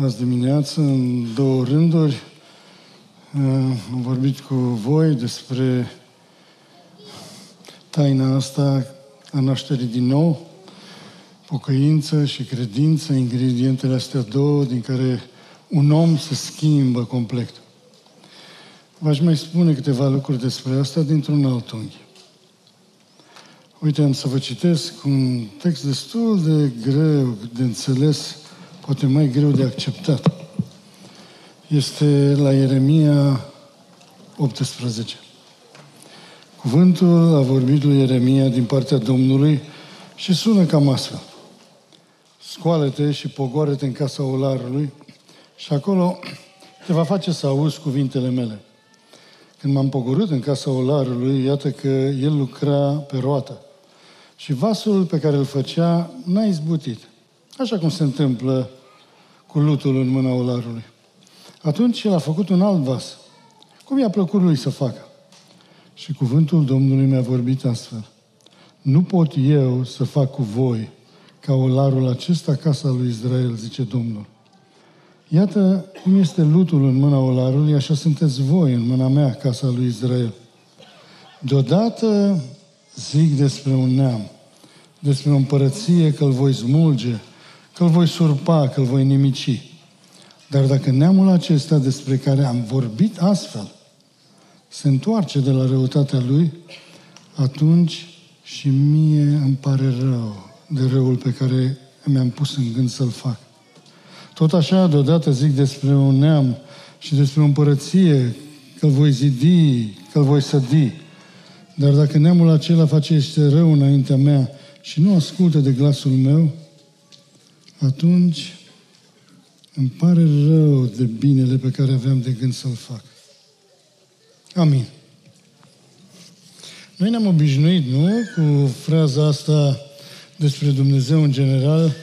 azi dimineață în două rânduri. Am vorbit cu voi despre taina asta a nașterii din nou, pocăință și credință, ingredientele astea două din care un om se schimbă complet. V-aș mai spune câteva lucruri despre asta dintr-un alt unghi. Uite, am să vă citesc un text destul de greu de înțeles, poate mai greu de acceptat. Este la Ieremia 18. Cuvântul a vorbit lui Ieremia din partea Domnului și sună cam astfel. Scoală-te și pogoară-te în casa olarului și acolo te va face să auzi cuvintele mele. Când m-am pogorât în casa olarului, iată că el lucra pe roată. Și vasul pe care îl făcea n-a izbutit. Așa cum se întâmplă cu lutul în mâna olarului. Atunci el a făcut un alt vas. Cum i-a plăcut lui să facă? Și cuvântul Domnului mi-a vorbit astfel. Nu pot eu să fac cu voi ca olarul acesta casa lui Israel, zice Domnul. Iată cum este lutul în mâna olarului, așa sunteți voi în mâna mea, casa lui Israel. Deodată zic despre un neam, despre o împărăție că îl voi smulge, că îl voi surpa, că îl voi nimici. Dar dacă neamul acesta despre care am vorbit astfel se întoarce de la răutatea lui, atunci și mie îmi pare rău de răul pe care mi-am pus în gând să-l fac. Tot așa, deodată zic despre un neam și despre o împărăție, că-l voi zidi, că-l voi sădi. Dar dacă neamul acela face este rău înaintea mea și nu ascultă de glasul meu, atunci îmi pare rău de binele pe care aveam de gând să-l fac. Amin. Noi ne-am obișnuit, nu, cu fraza asta despre Dumnezeu în general,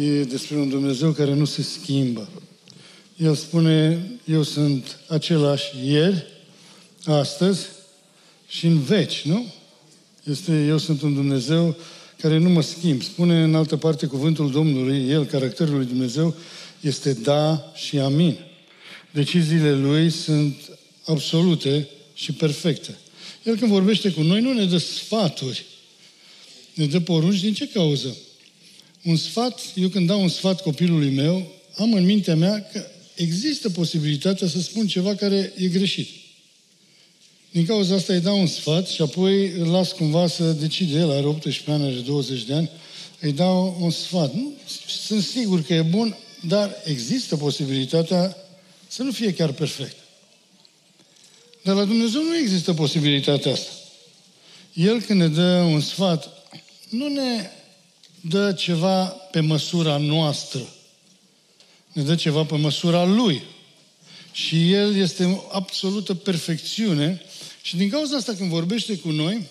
e despre un Dumnezeu care nu se schimbă. El spune, eu sunt același ieri, astăzi și în veci, nu? Este, eu sunt un Dumnezeu care nu mă schimb. Spune în altă parte cuvântul Domnului, El, caracterul lui Dumnezeu, este da și amin. Deciziile Lui sunt absolute și perfecte. El când vorbește cu noi nu ne dă sfaturi, ne dă porunci din ce cauză? Un sfat, eu când dau un sfat copilului meu, am în mintea mea că există posibilitatea să spun ceva care e greșit. Din cauza asta îi dau un sfat și apoi îl las cumva să decide. El are 18 ani, are 20 de ani, îi dau un sfat. Nu, sunt sigur că e bun, dar există posibilitatea să nu fie chiar perfect. Dar la Dumnezeu nu există posibilitatea asta. El când ne dă un sfat, nu ne dă ceva pe măsura noastră. Ne dă ceva pe măsura Lui. Și El este o absolută perfecțiune și din cauza asta când vorbește cu noi,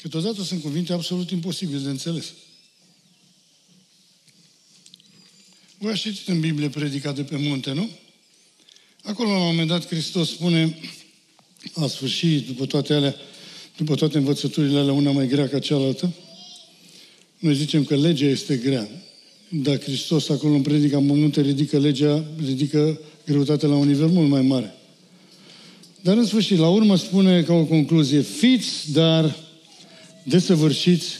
câteodată sunt cuvinte absolut imposibil de înțeles. Voi ați citit în Biblie predica de pe munte, nu? Acolo, la un moment dat, Hristos spune, la sfârșit, după toate alea, după toate învățăturile alea, una mai grea ca cealaltă, noi zicem că legea este grea. Dar Hristos acolo în predica munte ridică legea, ridică greutatea la un nivel mult mai mare. Dar în sfârșit, la urmă spune ca o concluzie, fiți, dar desăvârșiți,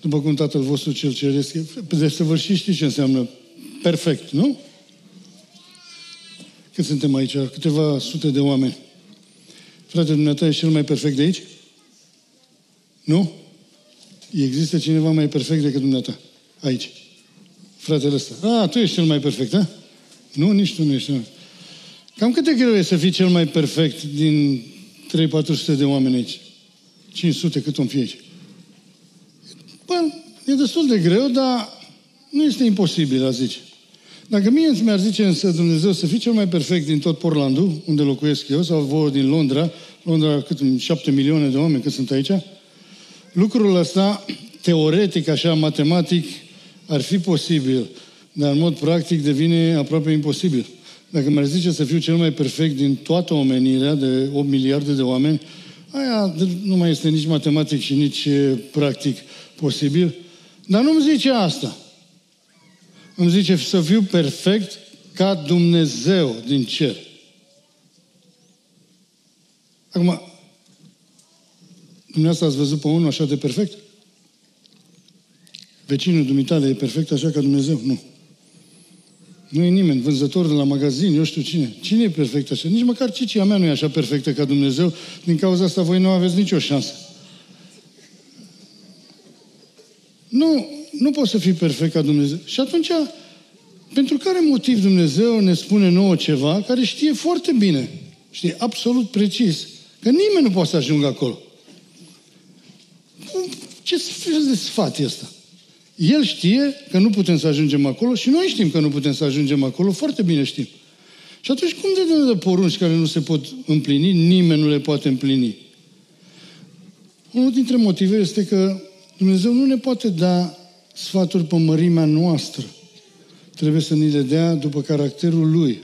după cum Tatăl vostru cel ceresc. Desăvârșiți știți ce înseamnă? Perfect, nu? Cât suntem aici? Câteva sute de oameni. Frate, dumneata e cel mai perfect de aici? Nu? Există cineva mai perfect decât dumneata? Aici. Fratele ăsta. A, tu ești cel mai perfect, da? Nu, nici tu nu ești. Nu. Cam cât de greu e să fii cel mai perfect din 3-400 de oameni aici? 500 cât om fi aici? Bă, e destul de greu, dar nu este imposibil, a zice. Dacă mie îți mi-ar zice însă Dumnezeu să fii cel mai perfect din tot Portlandul, unde locuiesc eu, sau voi din Londra, Londra cât 7 milioane de oameni cât sunt aici, lucrul ăsta, teoretic, așa, matematic, ar fi posibil, dar în mod practic devine aproape imposibil. Dacă mi-ar zice să fiu cel mai perfect din toată omenirea, de 8 miliarde de oameni, aia nu mai este nici matematic și nici practic posibil. Dar nu-mi zice asta. Îmi zice să fiu perfect ca Dumnezeu din cer. Acum, dumneavoastră ați văzut pe unul așa de perfect? Vecinul dumitale e perfect așa ca Dumnezeu? Nu. Nu e nimeni, vânzător de la magazin, eu știu cine. Cine e perfect așa? Nici măcar cicia mea nu e așa perfectă ca Dumnezeu. Din cauza asta voi nu aveți nicio șansă. Nu, nu poți să fii perfect ca Dumnezeu. Și atunci, pentru care motiv Dumnezeu ne spune nouă ceva care știe foarte bine, știe absolut precis, că nimeni nu poate să ajungă acolo. Ce fel de sfat e ăsta? El știe că nu putem să ajungem acolo și noi știm că nu putem să ajungem acolo, foarte bine știm. Și atunci cum de de porunci care nu se pot împlini, nimeni nu le poate împlini? Unul dintre motive este că Dumnezeu nu ne poate da sfaturi pe mărimea noastră. Trebuie să ni le dea după caracterul Lui.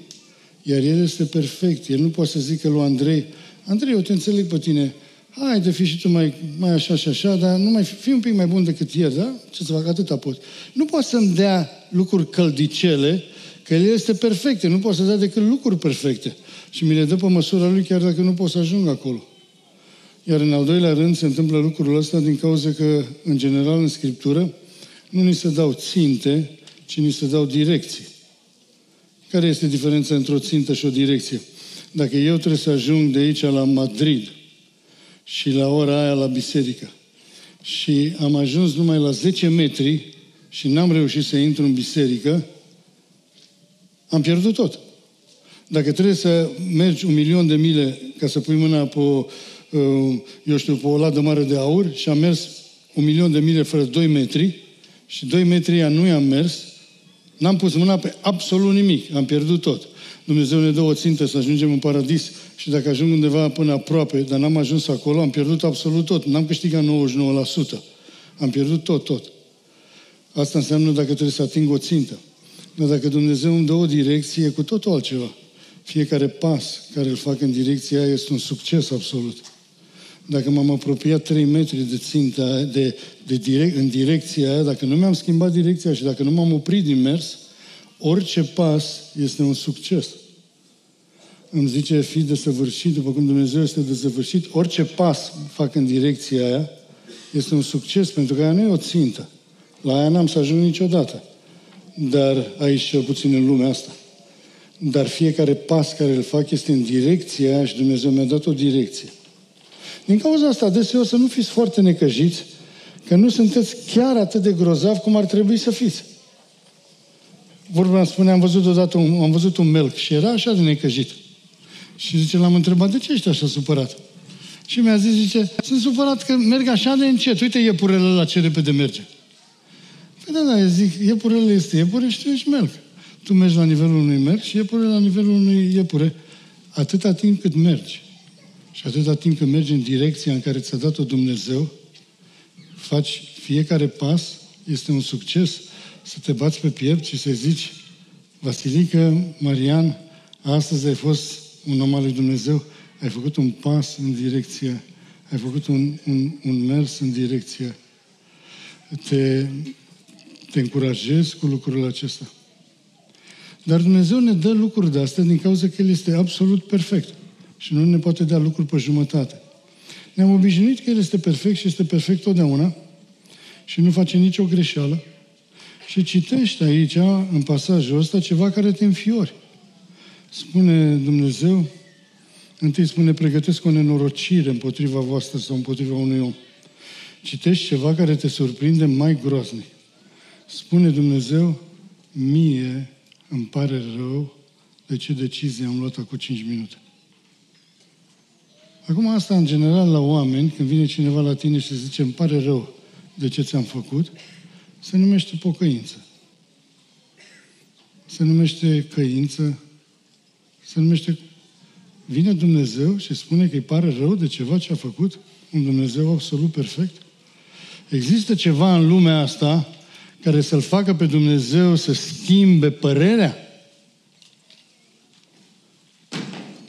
Iar El este perfect. El nu poate să zică lui Andrei, Andrei, eu te înțeleg pe tine, hai de fi și tu mai, mai așa și așa, dar nu mai fi, fi un pic mai bun decât el, da? Ce să fac, atâta pot. Nu poate să-mi dea lucruri căldicele, că el este perfect, nu poate să dea decât lucruri perfecte. Și mi le dă pe măsura lui chiar dacă nu pot să ajung acolo. Iar în al doilea rând se întâmplă lucrul ăsta din cauza că, în general, în Scriptură, nu ni se dau ținte, ci ni se dau direcții. Care este diferența între o țintă și o direcție? Dacă eu trebuie să ajung de aici la Madrid și la ora aia la biserică și am ajuns numai la 10 metri și n-am reușit să intru în biserică, am pierdut tot. Dacă trebuie să mergi un milion de mile ca să pui mâna pe, uh, eu știu, pe o ladă mare de aur și am mers un milion de mile fără 2 metri și 2 metri ea nu i-am mers, n-am pus mâna pe absolut nimic, am pierdut tot. Dumnezeu ne dă o țintă să ajungem în paradis și dacă ajung undeva până aproape, dar n-am ajuns acolo, am pierdut absolut tot. N-am câștigat 99%. Am pierdut tot, tot. Asta înseamnă dacă trebuie să ating o țintă. Dar dacă Dumnezeu îmi dă o direcție, cu totul altceva. Fiecare pas care îl fac în direcția aia este un succes absolut. Dacă m-am apropiat 3 metri de ținta de, de direct, în direcția aia, dacă nu mi-am schimbat direcția și dacă nu m-am oprit din mers, orice pas este un succes. Îmi zice, fi desăvârșit, după cum Dumnezeu este desăvârșit, orice pas fac în direcția aia este un succes, pentru că aia nu e o țintă. La aia n-am să ajung niciodată. Dar aici, cel puțin în lumea asta. Dar fiecare pas care îl fac este în direcția aia și Dumnezeu mi-a dat o direcție. Din cauza asta, deseori să nu fiți foarte necăjiți, că nu sunteți chiar atât de grozav cum ar trebui să fiți vorba îmi spune, am văzut odată un, am văzut un melc și era așa de necăjit. Și zice, l-am întrebat, de ce ești așa supărat? Și mi-a zis, zice, sunt supărat că merg așa de încet. Uite iepurele la ce repede merge. Păi da, da, eu zic, iepurele este iepure și tu ești melc. Tu mergi la nivelul unui merg și iepure la nivelul unui iepure. Atâta timp cât mergi. Și atâta timp cât mergi în direcția în care ți-a dat-o Dumnezeu, faci fiecare pas, este un succes să te bați pe piept și să zici, Vasilică, Marian, astăzi ai fost un om al lui Dumnezeu, ai făcut un pas în direcția, ai făcut un, un, un mers în direcția. Te, te încurajezi cu lucrul acesta. Dar Dumnezeu ne dă lucruri de astea din cauza că El este absolut perfect. Și nu ne poate da lucruri pe jumătate. Ne-am obișnuit că El este perfect și este perfect totdeauna și nu face nicio greșeală. Și citești aici, în pasajul ăsta, ceva care te înfiori. Spune Dumnezeu, întâi spune, pregătesc o nenorocire împotriva voastră sau împotriva unui om. Citești ceva care te surprinde mai groaznic. Spune Dumnezeu, mie îmi pare rău de ce decizie am luat acum 5 minute. Acum asta, în general, la oameni, când vine cineva la tine și zice, îmi pare rău de ce ți-am făcut, se numește pocăință. Se numește căință. Se numește... Vine Dumnezeu și spune că îi pare rău de ceva ce a făcut? Un Dumnezeu absolut perfect? Există ceva în lumea asta care să-L facă pe Dumnezeu să schimbe părerea?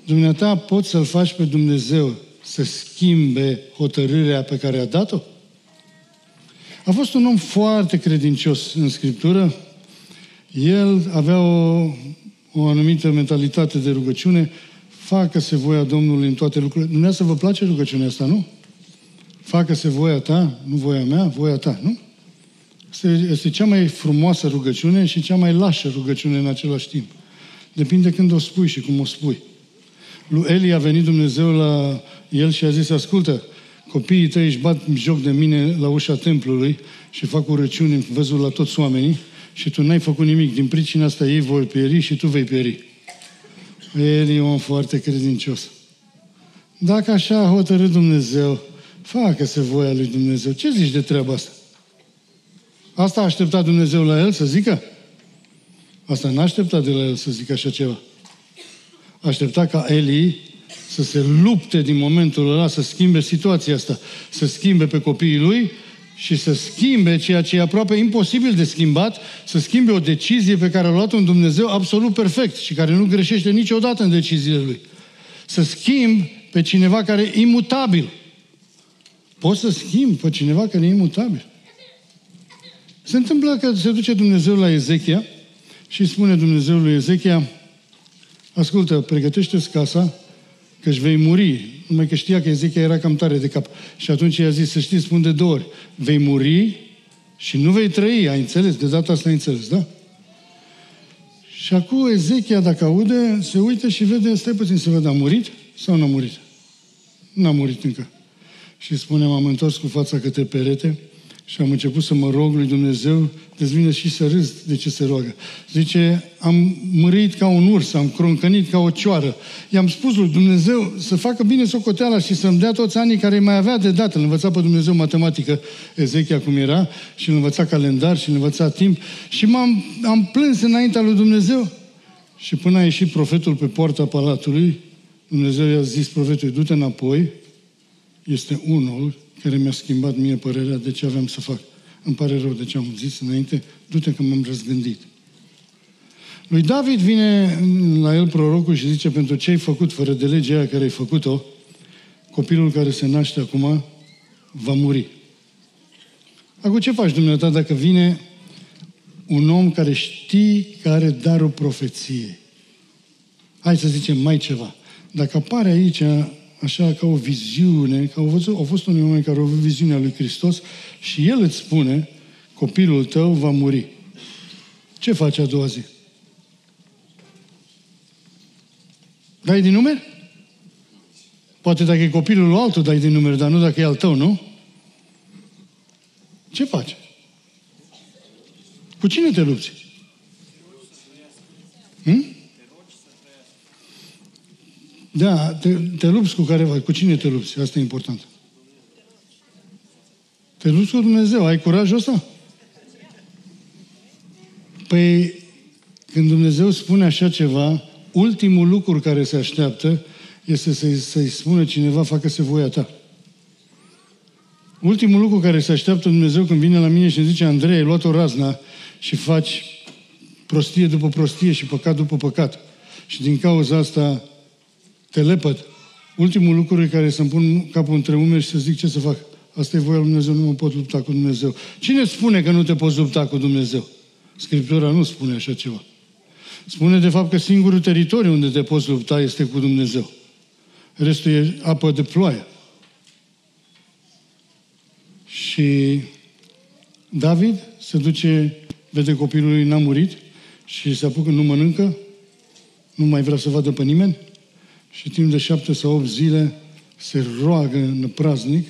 Dumneata poți să-L faci pe Dumnezeu să schimbe hotărârea pe care a dat-o? A fost un om foarte credincios în Scriptură. El avea o, o anumită mentalitate de rugăciune, facă-se voia Domnului în toate lucrurile. Dumneavoastră vă place rugăciunea asta, nu? Facă-se voia ta, nu voia mea, voia ta, nu? Este, este cea mai frumoasă rugăciune și cea mai lașă rugăciune în același timp. Depinde când o spui și cum o spui. Lui Eli a venit Dumnezeu la el și a zis, ascultă, copiii tăi își bat joc de mine la ușa templului și fac urăciuni văzut la toți oamenii și tu n-ai făcut nimic. Din pricina asta ei vor pieri și tu vei pieri. El e om foarte credincios. Dacă așa a hotărât Dumnezeu, facă-se voia lui Dumnezeu. Ce zici de treaba asta? Asta a așteptat Dumnezeu la el să zică? Asta n-a așteptat de la el să zică așa ceva. Aștepta ca Eli să se lupte din momentul ăla, să schimbe situația asta, să schimbe pe copiii lui și să schimbe ceea ce e aproape imposibil de schimbat, să schimbe o decizie pe care a luat un Dumnezeu absolut perfect și care nu greșește niciodată în deciziile lui. Să schimb pe cineva care e imutabil. Poți să schimbi pe cineva care e imutabil. Se întâmplă că se duce Dumnezeu la Ezechia și spune Dumnezeu lui Ezechia, ascultă, pregătește-ți casa, că își vei muri. Numai că știa că Ezechia era cam tare de cap. Și atunci i-a zis, să știți, spun de două ori, vei muri și nu vei trăi, ai înțeles? De data asta ai înțeles, da? Și acum Ezechia, dacă aude, se uită și vede, stai puțin să văd, a murit sau nu a murit? Nu a murit încă. Și spune, m-am întors cu fața către perete și am început să mă rog lui Dumnezeu, deci vine și să râs de ce se roagă. Zice, am mărit ca un urs, am croncănit ca o cioară. I-am spus lui Dumnezeu să facă bine socoteala și să-mi dea toți anii care mai avea de dat. Îl învăța pe Dumnezeu matematică, Ezechia cum era, și îl învăța calendar și îl învăța timp. Și m-am am plâns înaintea lui Dumnezeu. Și până a ieșit profetul pe poarta palatului, Dumnezeu i-a zis profetului, du-te înapoi, este unul care mi-a schimbat mie părerea de ce aveam să fac. Îmi pare rău de ce am zis înainte, du-te că m-am răzgândit. Lui David vine la el prorocul și zice, pentru ce ai făcut fără de legea aia care ai făcut-o, copilul care se naște acum va muri. Acum ce faci dumneata dacă vine un om care știi că are darul profeției? Hai să zicem mai ceva. Dacă apare aici așa ca o viziune, că au, văzut, au fost unii oameni care au văzut viziunea lui Hristos și El îți spune, copilul tău va muri. Ce faci a doua zi? Dai din numer? Poate dacă e copilul lui altul dai din numer, dar nu dacă e al tău, nu? Ce faci? Cu cine te lupți? Hmm? Da, te, te lupți cu careva. Cu cine te lupți? Asta e important. Te lupți cu Dumnezeu. Ai curajul ăsta? Păi, când Dumnezeu spune așa ceva, ultimul lucru care se așteaptă este să-i, să-i spună cineva, facă-se voia ta. Ultimul lucru care se așteaptă Dumnezeu când vine la mine și îmi zice, Andrei, ai luat o razna și faci prostie după prostie și păcat după păcat. Și din cauza asta te lepăd. Ultimul lucru e care să-mi pun capul între umeri și să zic ce să fac. Asta e voia lui Dumnezeu, nu mă pot lupta cu Dumnezeu. Cine spune că nu te poți lupta cu Dumnezeu? Scriptura nu spune așa ceva. Spune de fapt că singurul teritoriu unde te poți lupta este cu Dumnezeu. Restul e apă de ploaie. Și David se duce, vede copilul lui n-a murit și se apucă, nu mănâncă, nu mai vrea să vadă pe nimeni și timp de șapte sau opt zile se roagă în praznic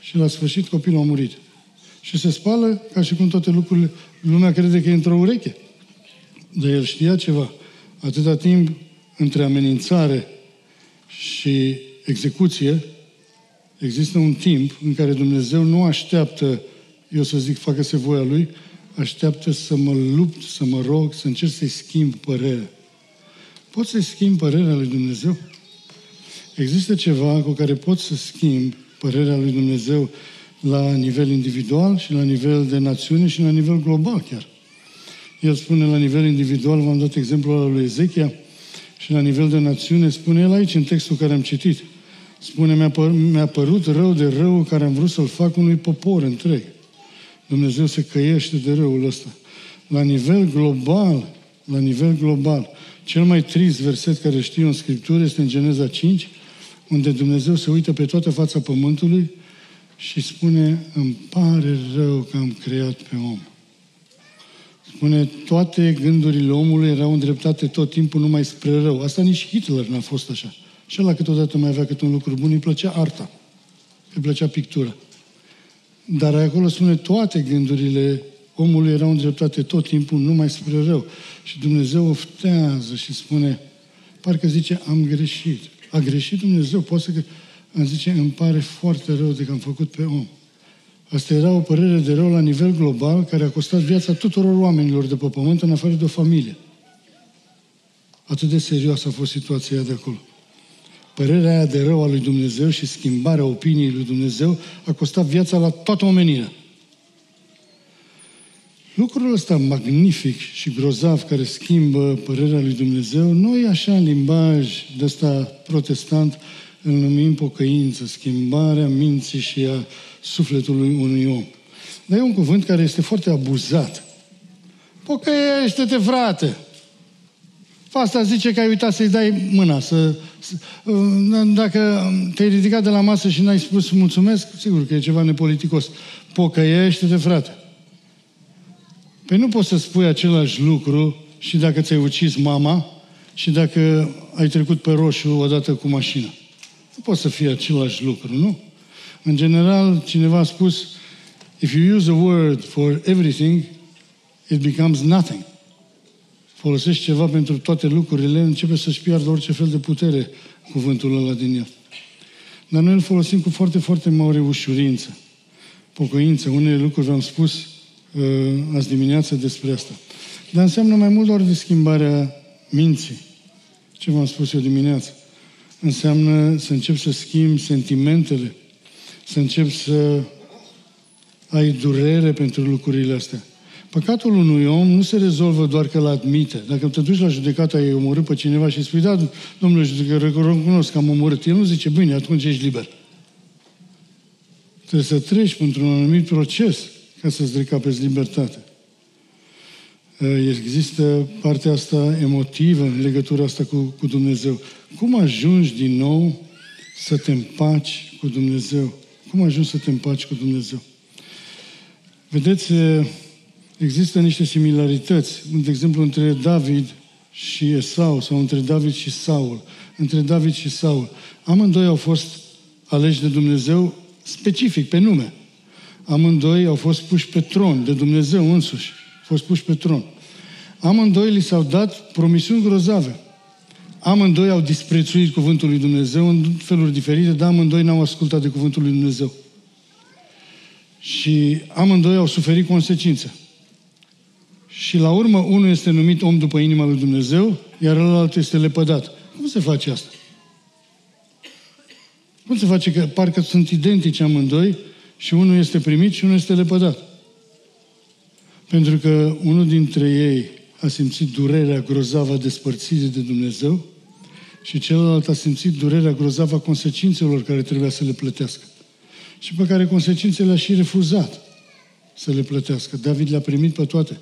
și la sfârșit copilul a murit. Și se spală ca și cum toate lucrurile, lumea crede că e într-o ureche. Dar el știa ceva. Atâta timp între amenințare și execuție, există un timp în care Dumnezeu nu așteaptă, eu să zic, facă-se voia Lui, așteaptă să mă lupt, să mă rog, să încerc să-i schimb părerea. Poți să-i schimb părerea lui Dumnezeu? Există ceva cu care poți să schimbi părerea lui Dumnezeu la nivel individual și la nivel de națiune și la nivel global chiar. El spune la nivel individual, v-am dat exemplul al lui Ezechia, și la nivel de națiune spune el aici, în textul care am citit. Spune, mi-a, păr- mi-a părut rău de rău care am vrut să-l fac unui popor întreg. Dumnezeu se căiește de răul ăsta. La nivel global, la nivel global. Cel mai trist verset care știu în Scriptură este în Geneza 5, unde Dumnezeu se uită pe toată fața pământului și spune, îmi pare rău că am creat pe om. Spune, toate gândurile omului erau îndreptate tot timpul numai spre rău. Asta nici Hitler n-a fost așa. Și la câteodată mai avea câte un lucru bun, îi plăcea arta, îi plăcea pictura. Dar acolo spune, toate gândurile omului erau îndreptate tot timpul numai spre rău. Și Dumnezeu oftează și spune, parcă zice, am greșit. A greșit Dumnezeu, poate să... Îmi zice, îmi pare foarte rău de că am făcut pe om. Asta era o părere de rău la nivel global care a costat viața tuturor oamenilor de pe pământ în afară de o familie. Atât de serioasă a fost situația de acolo. Părerea aia de rău a lui Dumnezeu și schimbarea opiniei lui Dumnezeu a costat viața la toată omenirea. Lucrul ăsta magnific și grozav care schimbă părerea lui Dumnezeu, noi așa în limbaj de ăsta protestant îl numim pocăință, schimbarea minții și a sufletului unui om. Dar e un cuvânt care este foarte abuzat. Pocăiește-te, frate! Asta zice că ai uitat să-i dai mâna. Să, să, dacă te-ai ridicat de la masă și n-ai spus mulțumesc, sigur că e ceva nepoliticos. Pocăiește-te, frate! Păi nu poți să spui același lucru și dacă ți-ai ucis mama și dacă ai trecut pe roșu odată cu mașina. Nu poate să fie același lucru, nu? În general, cineva a spus, if you use a word for everything, it becomes nothing. Folosești ceva pentru toate lucrurile, începe să-și piardă orice fel de putere cuvântul ăla din el. Dar noi îl folosim cu foarte, foarte mare ușurință. Pocăință, unele lucruri v-am spus uh, azi dimineață despre asta. Dar înseamnă mai mult doar de schimbarea minții. Ce v-am spus eu dimineață? Înseamnă să încep să schimbi sentimentele, să începi să ai durere pentru lucrurile astea. Păcatul unui om nu se rezolvă doar că îl admite. Dacă te duci la judecată, ai omorât pe cineva și spui, da, domnule judecător, recunosc că am omorât. El nu zice, bine, atunci ești liber. Trebuie să treci pentru un anumit proces ca să-ți recapezi libertatea. Există partea asta emotivă în legătura asta cu, cu Dumnezeu. Cum ajungi din nou să te împaci cu Dumnezeu? Cum ajungi să te împaci cu Dumnezeu? Vedeți, există niște similarități, de exemplu, între David și Esau sau între David și Saul. Între David și Saul. Amândoi au fost aleși de Dumnezeu specific, pe nume. Amândoi au fost puși pe tron de Dumnezeu însuși. Au fost puși pe tron. Amândoi li s-au dat promisiuni grozave. Amândoi au disprețuit cuvântul lui Dumnezeu în feluri diferite, dar amândoi n-au ascultat de cuvântul lui Dumnezeu. Și amândoi au suferit consecințe. Și la urmă, unul este numit om după inima lui Dumnezeu, iar ălalt este lepădat. Cum se face asta? Cum se face că parcă sunt identici amândoi și unul este primit și unul este lepădat? Pentru că unul dintre ei a simțit durerea grozavă a despărțirii de Dumnezeu și celălalt a simțit durerea grozavă a consecințelor care trebuia să le plătească. Și pe care consecințele a și refuzat să le plătească. David le-a primit pe toate.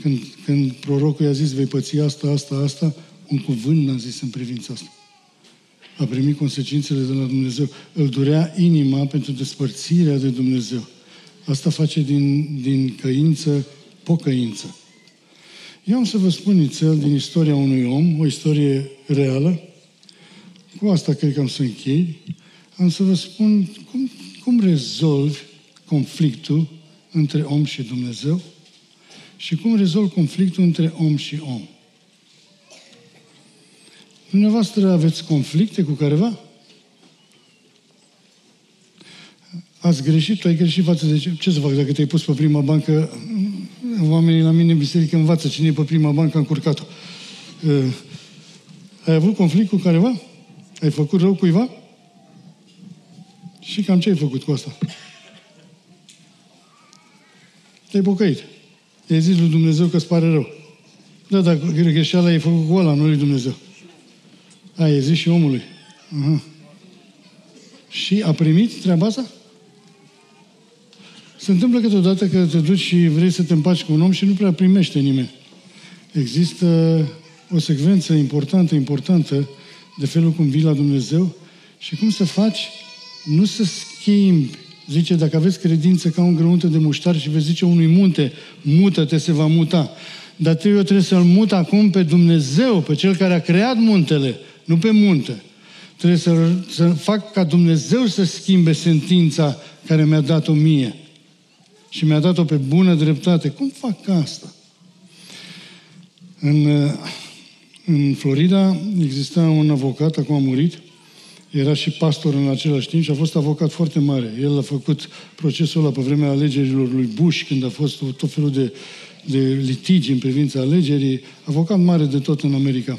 Când, când prorocul i-a zis, vei păți asta, asta, asta, un cuvânt n-a zis în privința asta. A primit consecințele de la Dumnezeu. Îl durea inima pentru despărțirea de Dumnezeu. Asta face din, din căință pocăință. Eu am să vă spun nițel din istoria unui om, o istorie reală. Cu asta cred că am să închei. Am să vă spun cum, cum rezolvi conflictul între om și Dumnezeu și cum rezolvi conflictul între om și om. Dumneavoastră aveți conflicte cu careva? Ați greșit, tu ai greșit față de ce? Ce să fac dacă te-ai pus pe prima bancă? Oamenii la mine în biserică învață cine e pe prima bancă, am curcat-o. Uh, ai avut conflict cu careva? Ai făcut rău cuiva? Și cam ce ai făcut cu asta? Te-ai pocăit. I-ai zis lui Dumnezeu că îți pare rău. Da, dar greșeala ai făcut cu ăla, nu lui Dumnezeu. Ai zis și omului. Aha. Și a primit treaba asta? Se întâmplă câteodată că te duci și vrei să te împaci cu un om și nu prea primește nimeni. există o secvență importantă, importantă de felul cum vii la Dumnezeu și cum să faci, nu să schimbi. Zice, dacă aveți credință ca un grăunte de muștar și veți zice unui munte, mută-te, se va muta. Dar eu trebuie să-L mut acum pe Dumnezeu, pe Cel care a creat muntele, nu pe munte. Trebuie să, să fac ca Dumnezeu să schimbe sentința care mi-a dat-o mie. Și mi-a dat-o pe bună dreptate. Cum fac asta? În, în Florida exista un avocat, acum a murit, era și pastor în același timp și a fost avocat foarte mare. El a făcut procesul ăla pe vremea alegerilor lui Bush, când a fost tot felul de, de litigi în privința alegerii, avocat mare de tot în America.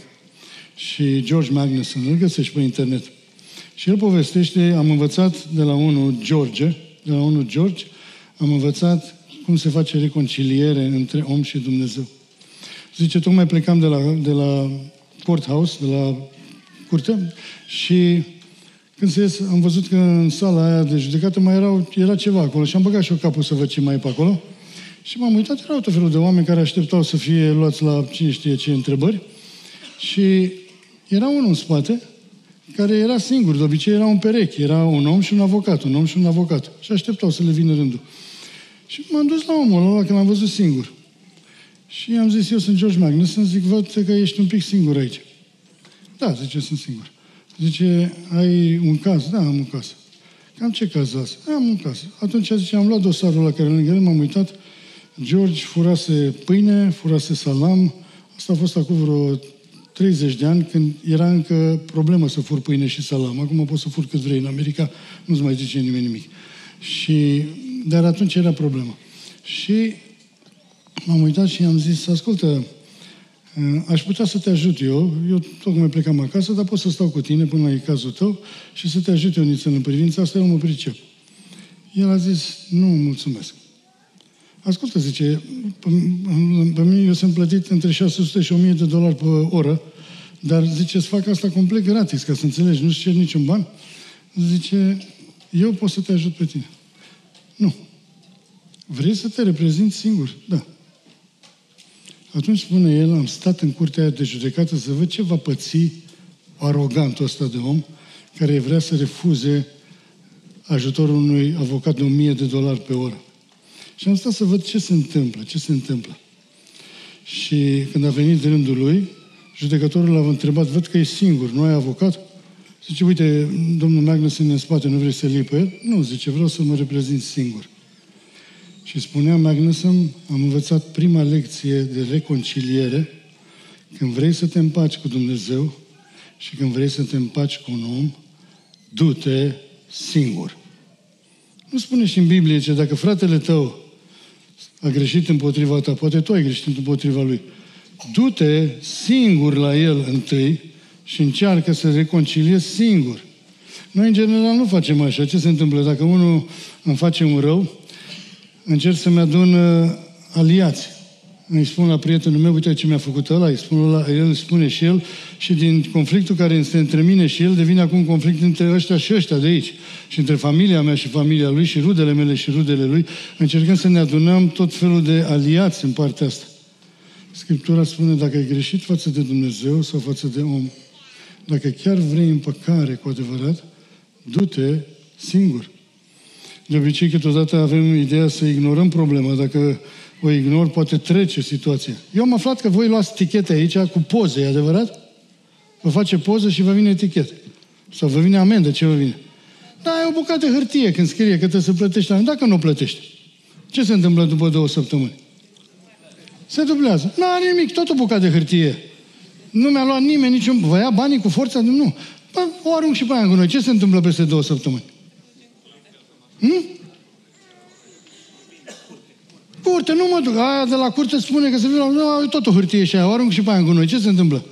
Și George Magnuson, îl găsești pe internet. Și el povestește, am învățat de la unul George, de la unul George, am învățat cum se face reconciliere între om și Dumnezeu. Zice, tocmai plecam de la, de la courthouse, de la curte, și când se ies, am văzut că în sala aia de judecată mai erau, era ceva acolo și am băgat și eu capul să văd ce mai e pe acolo. Și m-am uitat, erau tot felul de oameni care așteptau să fie luați la cine știe ce întrebări. Și era unul în spate, care era singur, de obicei era un perechi, era un om și un avocat, un om și un avocat. Și așteptau să le vină rândul. Și m-am dus la omul ăla, că l-am văzut singur. Și am zis, eu sunt George Magnus, zic, văd că ești un pic singur aici. Da, zice, sunt singur. Zice, ai un caz? Da, am un caz. Cam ce caz azi? Am un caz. Atunci zice, am luat dosarul la care lângă el, m-am uitat. George furase pâine, furase salam. Asta a fost acum vreo 30 de ani, când era încă problemă să fur pâine și salam. Acum poți să fur cât vrei în America, nu-ți mai zice nimeni nimic. Și, dar atunci era problemă. Și m-am uitat și am zis, ascultă, aș putea să te ajut eu, eu tocmai plecam acasă, dar pot să stau cu tine până la cazul tău și să te ajut eu nițel în privința asta, eu mă pricep. El a zis, nu, mulțumesc. Ascultă, zice, pe mine eu sunt plătit între 600 și 1000 de dolari pe oră, dar zice, să fac asta complet gratis, ca să înțelegi, nu-ți cer niciun ban. Zice, eu pot să te ajut pe tine. Nu. Vrei să te reprezinți singur? Da. Atunci spune el, am stat în curtea aia de judecată să văd ce va păți arogantul ăsta de om care vrea să refuze ajutorul unui avocat de 1000 de dolari pe oră. Și am stat să văd ce se întâmplă, ce se întâmplă. Și când a venit rândul lui, judecătorul l-a întrebat, văd că e singur, nu ai avocat? Zice, uite, domnul Magnus în spate, nu vrei să l pe el? Nu, zice, vreau să mă reprezint singur. Și spunea Magnusson, am învățat prima lecție de reconciliere, când vrei să te împaci cu Dumnezeu și când vrei să te împaci cu un om, du-te singur. Nu spune și în Biblie ce dacă fratele tău a greșit împotriva ta, poate tu ai greșit împotriva lui, du-te singur la el întâi și încearcă să reconciliezi singur. Noi, în general, nu facem așa. Ce se întâmplă? Dacă unul îmi face un rău, încerc să-mi adun uh, aliați. Îi spun la prietenul meu, uite ce mi-a făcut ăla, îi spun la, el spune și el, și din conflictul care este între mine și el, devine acum un conflict între ăștia și ăștia de aici. Și între familia mea și familia lui, și rudele mele și rudele lui, încercăm să ne adunăm tot felul de aliați în partea asta. Scriptura spune, dacă ai greșit față de Dumnezeu sau față de om, dacă chiar vrei împăcare cu adevărat, du-te singur. De obicei, câteodată avem ideea să ignorăm problema. Dacă o ignor, poate trece situația. Eu am aflat că voi luați tichete aici cu poze, e adevărat? Vă face poză și vă vine etichetă. Sau vă vine amendă, ce vă vine? Da, e o bucată de hârtie când scrie că trebuie să plătești. Dacă nu plătești, ce se întâmplă după două săptămâni? Se dublează. Nu are nimic, tot o bucată de hârtie. Nu mi-a luat nimeni niciun... Vă ia banii cu forța? Nu. Bă, o arunc și pe aia cu noi. Ce se întâmplă peste două săptămâni? Hmm? Curte, nu mă duc. Aia de la curte spune că se vine la... tot o hârtie și aia, o arunc și pe aia cu noi. Ce se întâmplă?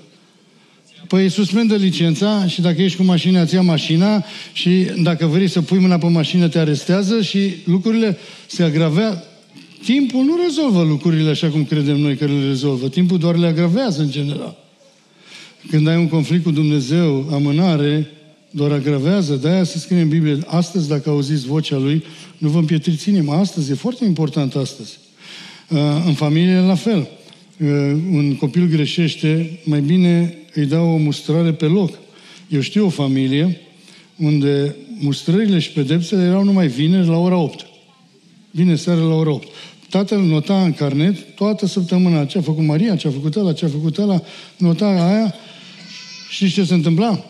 Păi suspendă licența și dacă ești cu mașina, îți ia mașina și dacă vrei să pui mâna pe mașină, te arestează și lucrurile se agravează. Timpul nu rezolvă lucrurile așa cum credem noi că le rezolvă. Timpul doar le agravează în general. Când ai un conflict cu Dumnezeu, amânare, doar agravează. De-aia se scrie în Biblie, astăzi dacă auziți vocea Lui, nu vă împietriți inima. Astăzi, e foarte important astăzi. Uh, în familie la fel. un copil greșește, mai bine îi dau o mustrare pe loc. Eu știu o familie unde mustrările și pedepsele erau numai vineri la ora 8. Vine seara la ora 8. Tatăl nota în carnet toată săptămâna ce a făcut Maria, ce a făcut ăla, ce a făcut ăla, nota aia. Și ce se întâmpla?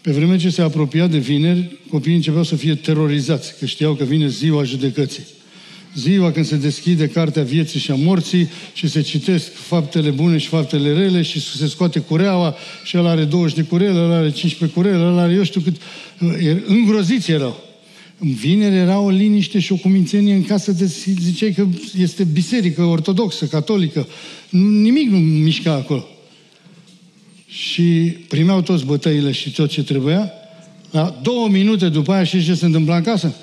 Pe vreme ce se apropia de vineri, copiii începeau să fie terorizați, că știau că vine ziua judecății. Ziua când se deschide cartea vieții și a morții și se citesc faptele bune și faptele rele și se scoate cureaua și el are 20 de curele, el are 15 curele, el are eu știu cât... Îngroziți erau. În vineri era o liniște și o cumințenie în casă de ziceai că este biserică ortodoxă, catolică. Nimic nu mișca acolo. Și primeau toți bătăile și tot ce trebuia. La două minute după aia și ce se întâmpla în casă?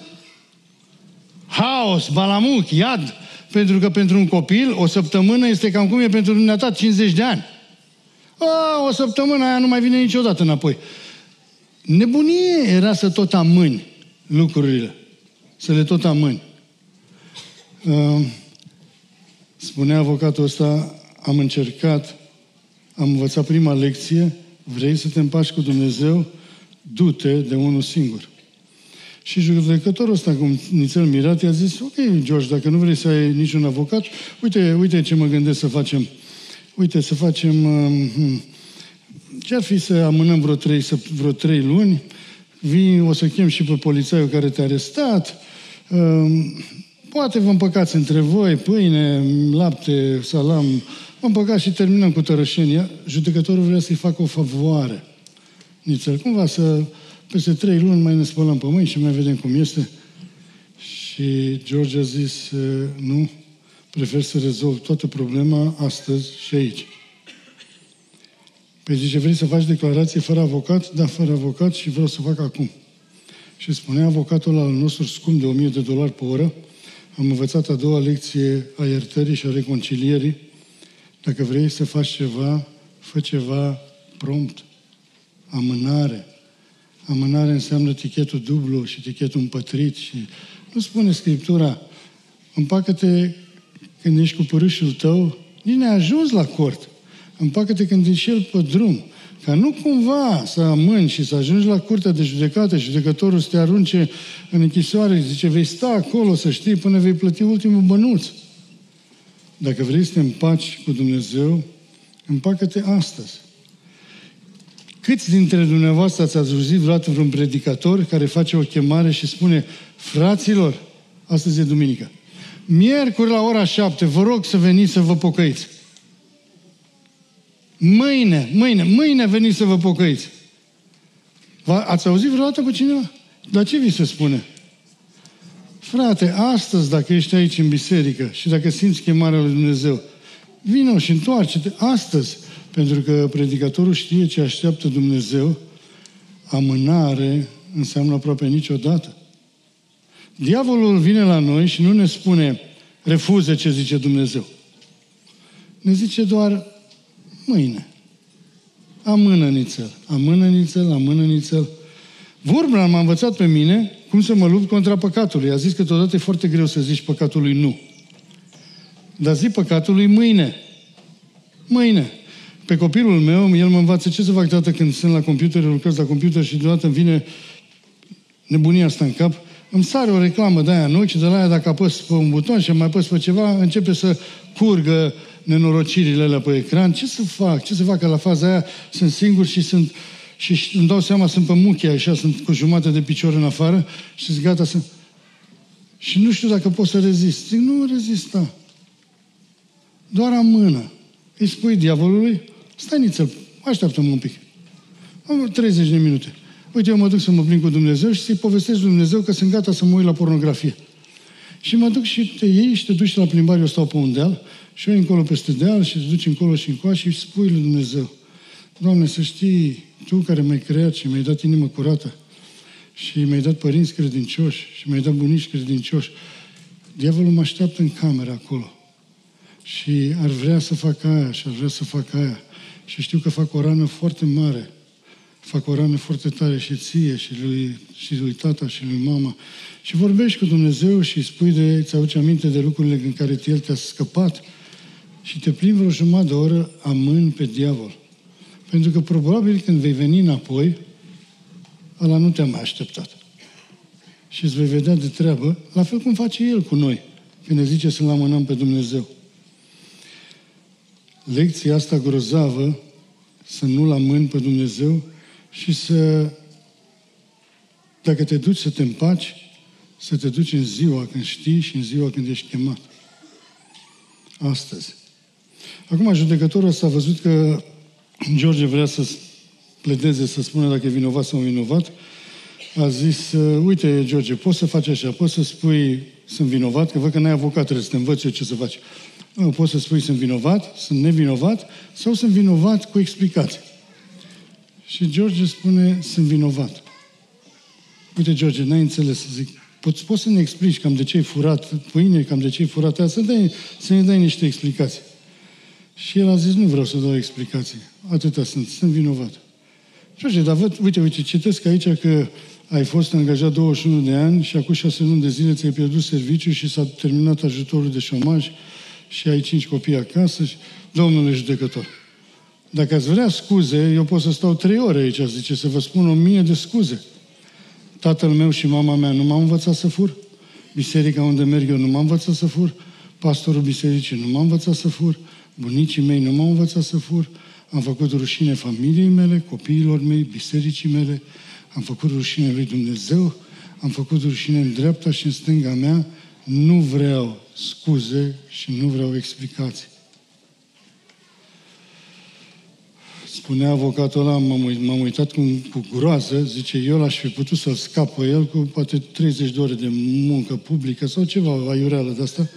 Haos, balamuc, iad. Pentru că pentru un copil o săptămână este cam cum e pentru dumneata 50 de ani. A, o săptămână aia nu mai vine niciodată înapoi. Nebunie era să tot amâni lucrurile. Să le tot amâni. Uh, spunea avocatul ăsta, am încercat, am învățat prima lecție, vrei să te împaci cu Dumnezeu, du-te de unul singur. Și judecătorul ăsta, cum nițel mirat, i-a zis, ok, George, dacă nu vrei să ai niciun avocat, uite, uite ce mă gândesc să facem. Uite, să facem... Uh, ce ar fi să amânăm vreo trei, vreo trei luni? vii, o să chem și pe polițaiul care te-a arestat, um, poate vă împăcați între voi, pâine, lapte, salam, vă împăcați și terminăm cu tărășenia. Judecătorul vrea să-i facă o favoare. Nițel, cumva să, peste trei luni mai ne spălăm pe mâini și mai vedem cum este. Și George a zis, nu, prefer să rezolv toată problema astăzi și aici. Păi zice, vrei să faci declarație fără avocat? Da, fără avocat și vreau să fac acum. Și spunea avocatul al nostru scump de 1000 de dolari pe oră, am învățat a doua lecție a iertării și a reconcilierii. Dacă vrei să faci ceva, fă ceva prompt. Amânare. Amânare înseamnă tichetul dublu și tichetul împătrit și nu spune Scriptura, împacă-te când ești cu părâșul tău, nici ne ajuns la cort. Împacă-te când ești el pe drum. Ca nu cumva să amâni și să ajungi la curtea de judecată și judecătorul să te arunce în închisoare și zice, vei sta acolo să știi până vei plăti ultimul bănuț. Dacă vrei să te împaci cu Dumnezeu, împacă-te astăzi. Câți dintre dumneavoastră ați auzit vreodată vreun predicator care face o chemare și spune, fraților, astăzi e duminică, miercuri la ora șapte, vă rog să veniți să vă pocăiți. Mâine, mâine, mâine veniți să vă pocăiți. Ați auzit vreodată pe cineva? Dar ce vi se spune? Frate, astăzi, dacă ești aici în biserică și dacă simți chemarea lui Dumnezeu, vină și întoarce-te astăzi, pentru că predicatorul știe ce așteaptă Dumnezeu, amânare înseamnă aproape niciodată. Diavolul vine la noi și nu ne spune refuze ce zice Dumnezeu. Ne zice doar Mâine. Amână nițel, amână nițel, amână nițel. Vorba m-a învățat pe mine cum să mă lupt contra păcatului. A zis că totodată e foarte greu să zici păcatului nu. Dar zi păcatului mâine. Mâine. Pe copilul meu, el mă învață ce să fac dată când sunt la computer, lucrez la computer și deodată îmi vine nebunia asta în cap. Îmi sare o reclamă de aia în ochi și de la aia dacă apăs pe un buton și mai apăs pe ceva, începe să curgă nenorocirile alea pe ecran, ce să fac? Ce să fac? Că la faza aia sunt singur și sunt și îmi dau seama, sunt pe muchia așa, sunt cu jumătate de picior în afară și sunt gata să... Și nu știu dacă pot să rezist. Zic, nu rezista. Doar amână. Îi spui diavolului, stai nițel, așteaptă-mă un pic. Am 30 de minute. Uite, eu mă duc să mă plin cu Dumnezeu și să-i povestesc Dumnezeu că sunt gata să mă uit la pornografie. Și mă duc și te iei și te duci la plimbare, eu stau pe un deal și eu încolo peste deal și te duci încolo și încoa și spui lui Dumnezeu, Doamne, să știi, Tu care m-ai creat și mi-ai dat inimă curată și mi-ai dat părinți credincioși și mi-ai dat bunici credincioși, diavolul mă așteaptă în cameră acolo și ar vrea să fac aia și ar vrea să fac aia. Și știu că fac o rană foarte mare, fac o rană foarte tare și ție și lui, și lui tata și lui mama. Și vorbești cu Dumnezeu și îi spui de, îți aduce aminte de lucrurile în care El te-a scăpat și te plimbi vreo jumătate de oră amâni pe diavol. Pentru că probabil când vei veni înapoi, ăla nu te-a mai așteptat. Și îți vei vedea de treabă, la fel cum face El cu noi, când ne zice să-L amânăm pe Dumnezeu. Lecția asta grozavă, să nu-L amâni pe Dumnezeu și să, dacă te duci să te împaci, să te duci în ziua când știi și în ziua când ești chemat. Astăzi. Acum, judecătorul ăsta a văzut că George vrea să pledeze, să spună dacă e vinovat sau vinovat. A zis, uite, George, poți să faci așa, poți să spui sunt vinovat, că văd că n-ai avocat, trebuie să te învăț eu ce să faci. Nu, poți să spui sunt vinovat, sunt nevinovat sau sunt vinovat cu explicații. Și George spune, sunt vinovat. Uite, George, n-ai înțeles, zic, poți, poți să ne explici cam de ce ai furat pâine, cam de ce ai furat aia, să, dai, să ne dai niște explicații. Și el a zis, nu vreau să dau explicații. Atâta sunt, sunt vinovat. George, dar văd, uite, uite, citesc aici că ai fost angajat 21 de ani și acum 6 luni de zile ți-ai pierdut serviciu și s-a terminat ajutorul de șomaj și ai cinci copii acasă și domnule judecător. Dacă ați vrea scuze, eu pot să stau trei ore aici, zice, să vă spun o mie de scuze. Tatăl meu și mama mea nu m-au învățat să fur. Biserica unde merg eu nu m-a învățat să fur. Pastorul bisericii nu m-a învățat să fur. Bunicii mei nu m-au învățat să fur. Am făcut rușine familiei mele, copiilor mei, bisericii mele. Am făcut rușine lui Dumnezeu. Am făcut rușine în dreapta și în stânga mea. Nu vreau scuze și nu vreau explicații. Spunea avocatul ăla, m-am, m-am uitat cu, cu groază, zice, eu l-aș fi putut să-l scap pe el cu poate 30 de ore de muncă publică sau ceva, aiureală de asta.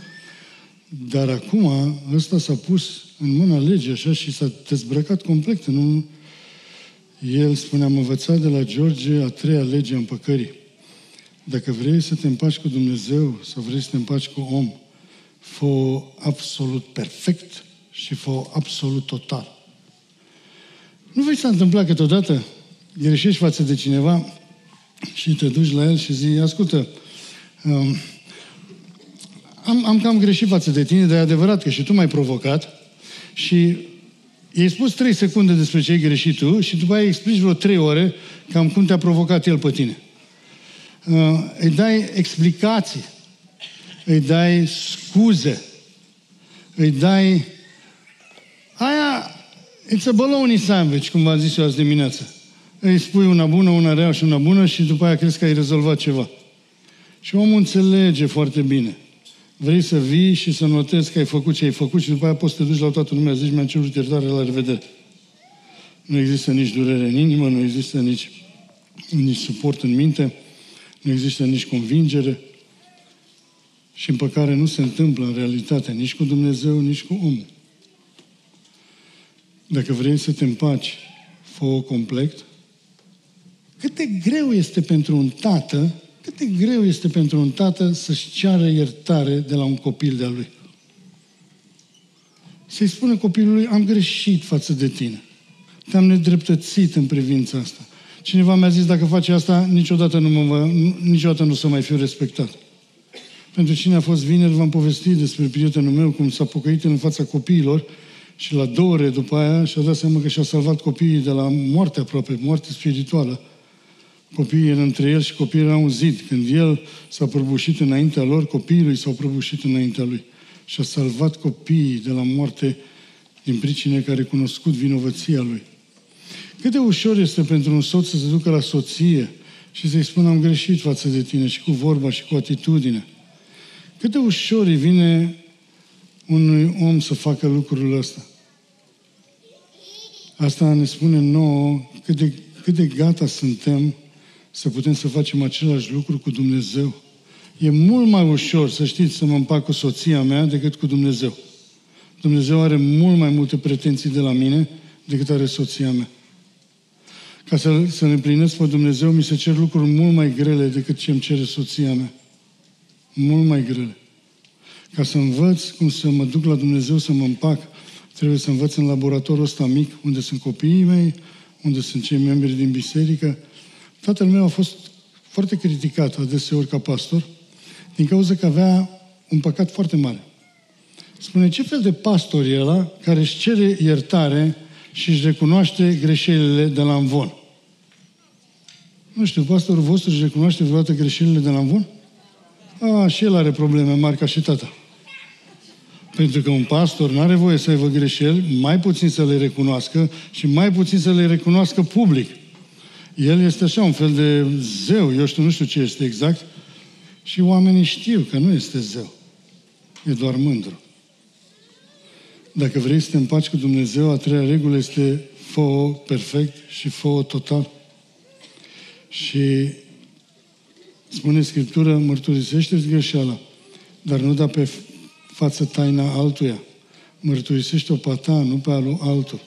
Dar acum ăsta s-a pus în mâna legii așa și s-a dezbrăcat complet. Nu? El spune, am învățat de la George a treia lege a împăcării. Dacă vrei să te împaci cu Dumnezeu sau vrei să te împaci cu om, fă absolut perfect și fă absolut total. Nu vei să întâmpla câteodată greșești față de cineva și te duci la el și zici, ascultă, um, am, am cam greșit față de tine, dar e adevărat că și tu m-ai provocat și i-ai spus trei secunde despre ce ai greșit tu și după aia explici vreo trei ore cam cum te-a provocat el pe tine. Uh, îi dai explicații, îi dai scuze, îi dai... Aia, it's a bologna sandwich, cum v-am zis eu azi dimineață. Îi spui una bună, una rea și una bună și după aia crezi că ai rezolvat ceva. Și omul înțelege foarte bine. Vrei să vii și să notezi că ai făcut ce ai făcut și după aia poți să te duci la toată lumea, zici, mi-am cerut iertare, la revedere. Nu există nici durere în inimă, nu există nici, nici suport în minte, nu există nici convingere. Și împăcare nu se întâmplă în realitate nici cu Dumnezeu, nici cu omul. Dacă vrei să te împaci, fă complet. Cât de greu este pentru un tată cât de greu este pentru un tată să-și ceară iertare de la un copil de-a lui. Să-i spună copilului, am greșit față de tine. Te-am nedreptățit în privința asta. Cineva mi-a zis, dacă face asta, niciodată nu, mă, niciodată nu o să mai fiu respectat. Pentru cine a fost vineri, v-am povestit despre prietenul meu, cum s-a pocăit în fața copiilor și la două ore după aia și-a dat seama că și-a salvat copiii de la moarte aproape, moarte spirituală. Copiii erau între el și copiii erau un zid. Când el s-a prăbușit înaintea lor, copiii lui s-au prăbușit înaintea lui. Și a salvat copiii de la moarte din pricine care a cunoscut vinovăția lui. Cât de ușor este pentru un soț să se ducă la soție și să-i spună am greșit față de tine și cu vorba și cu atitudine. Cât de ușor îi vine unui om să facă lucrul ăsta. Asta ne spune nouă cât de, cât de gata suntem să putem să facem același lucru cu Dumnezeu. E mult mai ușor, să știți, să mă împac cu soția mea decât cu Dumnezeu. Dumnezeu are mult mai multe pretenții de la mine decât are soția mea. Ca să, să ne împlinesc pe Dumnezeu, mi se cer lucruri mult mai grele decât ce îmi cere soția mea. Mult mai grele. Ca să învăț cum să mă duc la Dumnezeu să mă împac, trebuie să învăț în laboratorul ăsta mic, unde sunt copiii mei, unde sunt cei membri din biserică, Tatăl meu a fost foarte criticat adeseori ca pastor din cauza că avea un păcat foarte mare. Spune, ce fel de pastor e ăla care își cere iertare și își recunoaște greșelile de la învon? Nu știu, pastorul vostru își recunoaște vreodată greșelile de la învon? A, și el are probleme mari ca și tata. Pentru că un pastor nu are voie să aibă greșeli, mai puțin să le recunoască și mai puțin să le recunoască public. El este așa un fel de zeu, eu știu, nu știu ce este exact, și oamenii știu că nu este zeu. E doar mândru. Dacă vrei să te împaci cu Dumnezeu, a treia regulă este fă perfect și fă total. Și spune Scriptura, mărturisește-ți greșeala, dar nu da pe față taina altuia. Mărturisește-o pe ta, nu pe alu altul.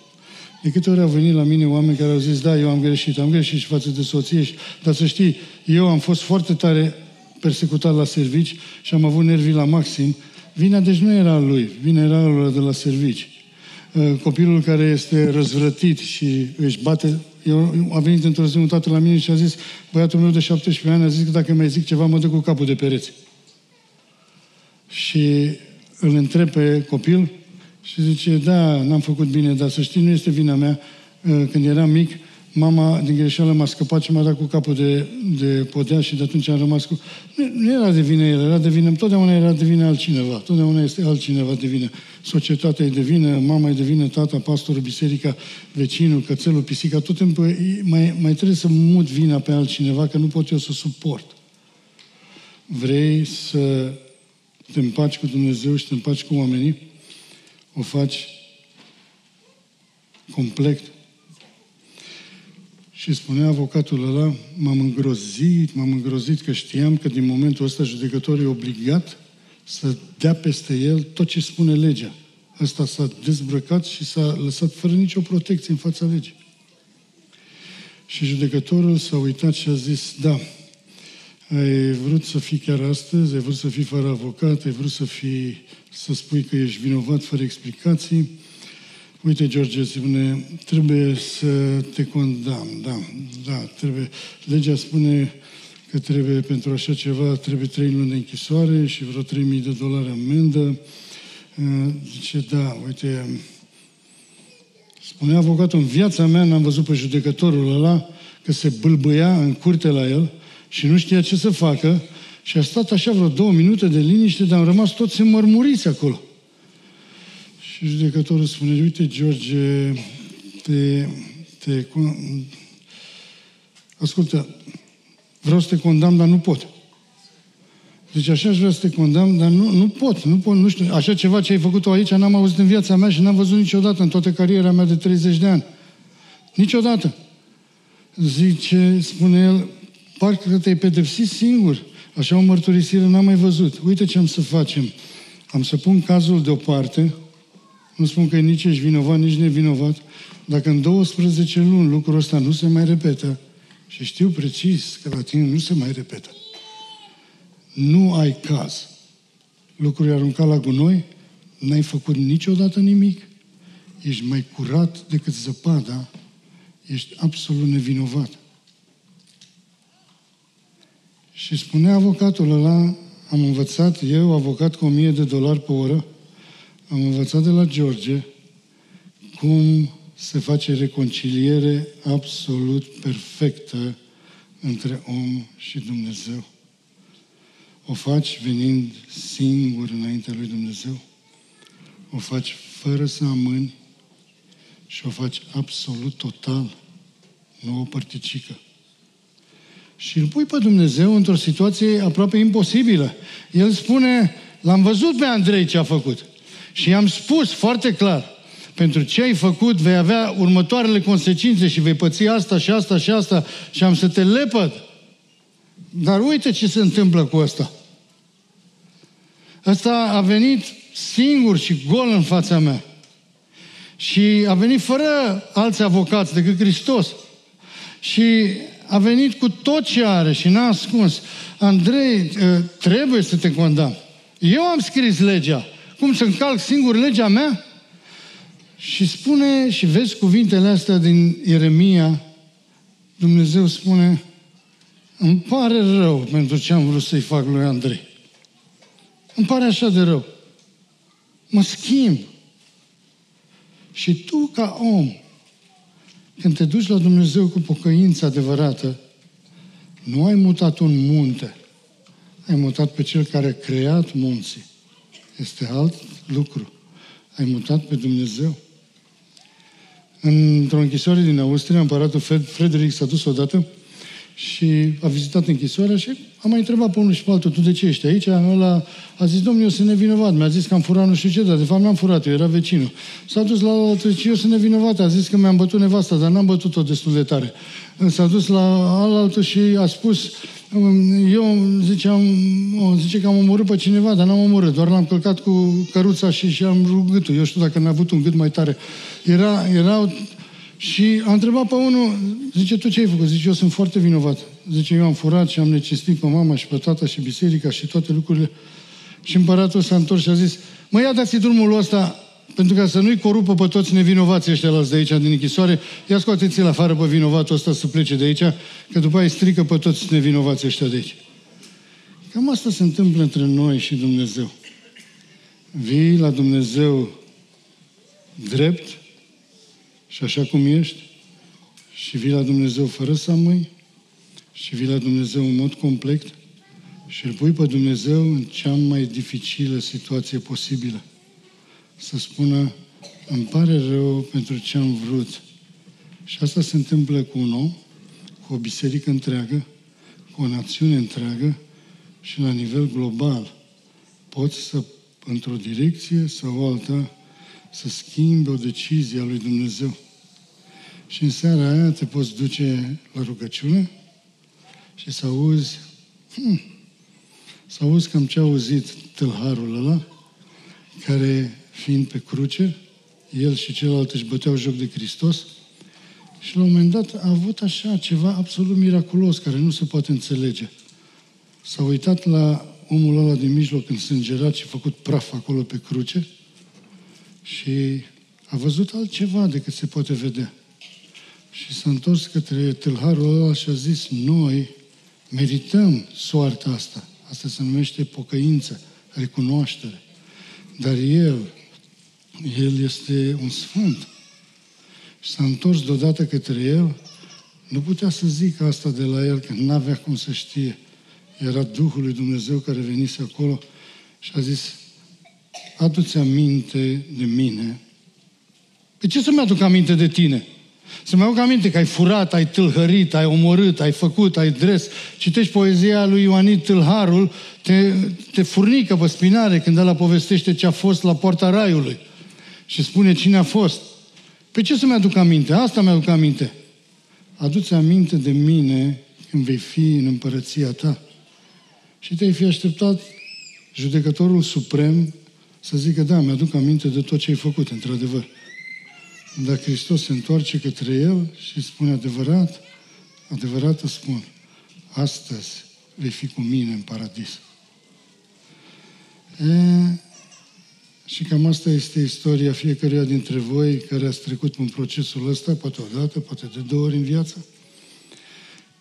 De câte ori au venit la mine oameni care au zis, da, eu am greșit, am greșit și față de soție, dar să știi, eu am fost foarte tare persecutat la servici și am avut nervii la maxim. Vina deci nu era lui, vina era lui de la servici. Uh, copilul care este răzvrătit și își bate... Eu, a venit într-o zi un tată la mine și a zis, băiatul meu de 17 ani a zis că dacă mai zic ceva, mă dă cu capul de pereți. Și îl întreb pe copil și zice, da, n-am făcut bine, dar să știi, nu este vina mea. Uh, când eram mic, mama din greșeală m-a scăpat și m-a dat cu capul de, de podea și de atunci am rămas cu... Nu, nu era de vină el, era de vină, totdeauna era de vină altcineva, totdeauna este altcineva de vină. Societatea e de vină, mama e de vină, tata, pastorul, biserica, vecinul, cățelul, pisica, tot timpul mai, mai trebuie să mut vina pe altcineva, că nu pot eu să suport. Vrei să te împaci cu Dumnezeu și te împaci cu oamenii, o faci complet. Și spunea avocatul ăla, m-am îngrozit, m-am îngrozit că știam că din momentul ăsta judecătorul e obligat să dea peste el tot ce spune legea. Ăsta s-a dezbrăcat și s-a lăsat fără nicio protecție în fața legii. Și judecătorul s-a uitat și a zis, da, ai vrut să fii chiar astăzi, ai vrut să fii fără avocat, ai vrut să fii, să spui că ești vinovat fără explicații. Uite, George, spune, trebuie să te condamn, da, da, trebuie. Legea spune că trebuie, pentru așa ceva, trebuie trei luni de închisoare și vreo 3.000 de dolari amendă. Zice, da, uite, spunea avocatul, în viața mea n-am văzut pe judecătorul ăla că se bâlbâia în curte la el, și nu știa ce să facă și a stat așa vreo două minute de liniște, dar am rămas toți înmărmuriți acolo. Și judecătorul spune, uite, George, te, te, ascultă, vreau să te condamn, dar nu pot. Deci așa aș vrea să te condamn, dar nu, nu pot, nu pot, nu știu. Așa ceva ce ai făcut aici n-am auzit în viața mea și n-am văzut niciodată în toată cariera mea de 30 de ani. Niciodată. Zice, spune el, Parcă că te-ai pedepsit singur. Așa o mărturisire n-am mai văzut. Uite ce am să facem. Am să pun cazul deoparte. Nu spun că nici ești vinovat, nici nevinovat. Dacă în 12 luni lucrul ăsta nu se mai repetă, și știu precis că la tine nu se mai repetă, nu ai caz. Lucrul aruncat la gunoi, n-ai făcut niciodată nimic, ești mai curat decât zăpada, ești absolut nevinovat. Și spunea avocatul ăla, am învățat, eu, avocat cu 1000 de dolari pe oră, am învățat de la George cum se face reconciliere absolut perfectă între om și Dumnezeu. O faci venind singur înaintea lui Dumnezeu. O faci fără să amâni și o faci absolut total, nu o părticică și îl pui pe Dumnezeu într-o situație aproape imposibilă. El spune, l-am văzut pe Andrei ce a făcut. Și i-am spus foarte clar, pentru ce ai făcut vei avea următoarele consecințe și vei păți asta și asta și asta și am să te lepăd. Dar uite ce se întâmplă cu ăsta. Ăsta a venit singur și gol în fața mea. Și a venit fără alți avocați decât Hristos. Și a venit cu tot ce are și n-a ascuns. Andrei, ă, trebuie să te condamn. Eu am scris legea. Cum să încalc singur legea mea? Și spune, și vezi cuvintele astea din Ieremia, Dumnezeu spune, îmi pare rău pentru ce am vrut să-i fac lui Andrei. Îmi pare așa de rău. Mă schimb. Și tu, ca om, când te duci la Dumnezeu cu pocăință adevărată, nu ai mutat un munte, ai mutat pe Cel care a creat munții. Este alt lucru. Ai mutat pe Dumnezeu. Într-o închisoare din Austria, împăratul Frederic s-a dus odată și a vizitat închisoarea și am mai întrebat pe unul și pe altul, tu de ce ești aici? Ăla a zis, domnul, eu sunt nevinovat. Mi-a zis că am furat nu știu ce, dar de fapt n-am furat, eu era vecinul. S-a dus la altul și eu sunt nevinovat. A zis că mi-am bătut nevasta, dar n-am bătut-o destul de tare. S-a dus la altul și a spus, eu ziceam, zice că am omorât pe cineva, dar n-am omorât, doar l-am călcat cu căruța și, și am rupt gâtul. Eu știu dacă n-a avut un gât mai tare. Era, erau și a întrebat pe unul, zice, tu ce ai făcut? Zice, eu sunt foarte vinovat. Zice, eu am furat și am necestit pe mama și pe tata și biserica și toate lucrurile. Și împăratul s-a întors și a zis, mă ia dați drumul ăsta pentru ca să nu-i corupă pe toți nevinovații ăștia de aici din închisoare, ia scoateți-l afară pe vinovatul ăsta să plece de aici, că după aia strică pe toți nevinovații ăștia de aici. Cam asta se întâmplă între noi și Dumnezeu. Vii la Dumnezeu drept și așa cum ești și vii la Dumnezeu fără să amâi și vii la Dumnezeu în mod complet și îl pui pe Dumnezeu în cea mai dificilă situație posibilă să spună, îmi pare rău pentru ce am vrut. Și asta se întâmplă cu un om, cu o biserică întreagă, cu o națiune întreagă și la nivel global. Poți să, într-o direcție sau alta, să schimbi o decizie a lui Dumnezeu. Și în seara aia te poți duce la rugăciune și să auzi, hmm, să auzi cam ce a auzit tâlharul ăla, care fiind pe cruce, el și celălalt își băteau joc de Hristos și la un moment dat a avut așa ceva absolut miraculos care nu se poate înțelege. S-a uitat la omul ăla din mijloc însângerat și făcut praf acolo pe cruce și a văzut altceva decât se poate vedea. Și s-a întors către tâlharul ăla și a zis, noi merităm soarta asta. Asta se numește pocăință, recunoaștere. Dar el el este un sfânt. Și s-a întors deodată către el. Nu putea să zic asta de la el, că nu avea cum să știe. Era Duhul lui Dumnezeu care venise acolo și a zis, adu-ți aminte de mine. Pe ce să-mi aduc aminte de tine? Să-mi aduc aminte că ai furat, ai tâlhărit, ai omorât, ai făcut, ai dres. Citești poezia lui Ioanit Tâlharul, te, te furnică pe spinare când ăla povestește ce a fost la poarta raiului și spune cine a fost. Pe ce să mi-aduc aminte? Asta mi-aduc aminte. Adu-ți aminte de mine când vei fi în împărăția ta. Și te-ai fi așteptat judecătorul suprem să zică, da, mi-aduc aminte de tot ce ai făcut, într-adevăr. Dar Hristos se întoarce către el și spune adevărat, adevărat îți spun, astăzi vei fi cu mine în paradis. E, și cam asta este istoria fiecăruia dintre voi care ați trecut în procesul ăsta, poate o dată, poate de două ori în viață.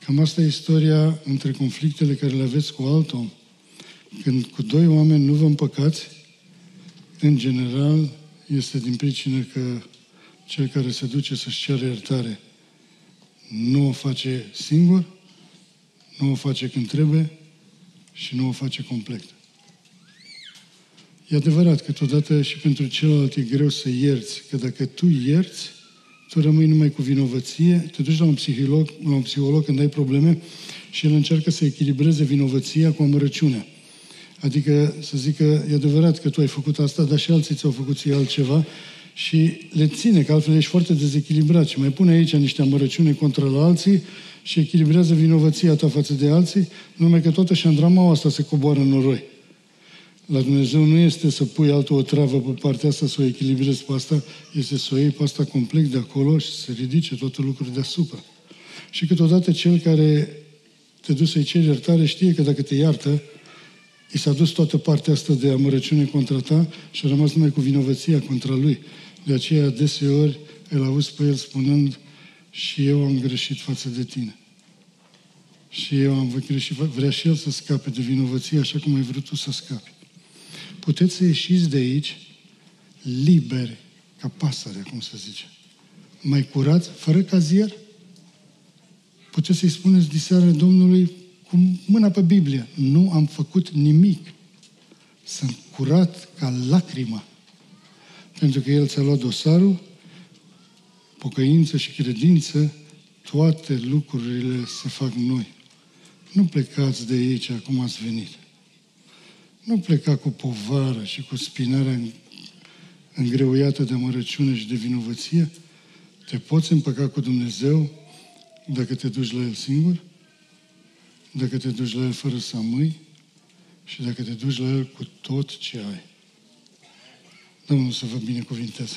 Cam asta e istoria între conflictele care le aveți cu alt om. Când cu doi oameni nu vă împăcați, în general, este din pricină că cel care se duce să-și ceară iertare nu o face singur, nu o face când trebuie și nu o face complet. E adevărat că totodată și pentru celălalt e greu să ierți, că dacă tu ierți, tu rămâi numai cu vinovăție, te duci la un psiholog, la un psiholog când ai probleme și el încearcă să echilibreze vinovăția cu amărăciunea. Adică să zică, e adevărat că tu ai făcut asta, dar și alții ți-au făcut ție altceva și le ține, că altfel ești foarte dezechilibrat și mai pune aici niște amărăciune contra la alții și echilibrează vinovăția ta față de alții, numai că toată șandramaua asta se coboară în noroi. La Dumnezeu nu este să pui altă o travă pe partea asta, să o echilibrezi pe asta, este să o iei pe asta complet de acolo și să ridice toate lucrurile deasupra. Și câteodată cel care te duce să-i ceri iertare știe că dacă te iartă, i s-a dus toată partea asta de amărăciune contra ta și a rămas numai cu vinovăția contra lui. De aceea, deseori, îl auzi pe el spunând și eu am greșit față de tine. Și eu am greșit, vrea și el să scape de vinovăție așa cum ai vrut tu să scapi puteți să ieșiți de aici liberi ca pasăre, cum să zice. Mai curați, fără cazier? Puteți să-i spuneți diseară Domnului cu mâna pe Biblie. Nu am făcut nimic. Sunt curat ca lacrima. Pentru că El ți-a luat dosarul, pocăință și credință, toate lucrurile se fac noi. Nu plecați de aici acum ați venit. Nu pleca cu povară și cu spinarea îngreuiată de amărăciune și de vinovăție. Te poți împăca cu Dumnezeu dacă te duci la El singur, dacă te duci la El fără să amâi și dacă te duci la El cu tot ce ai. Domnul să vă binecuvinteze.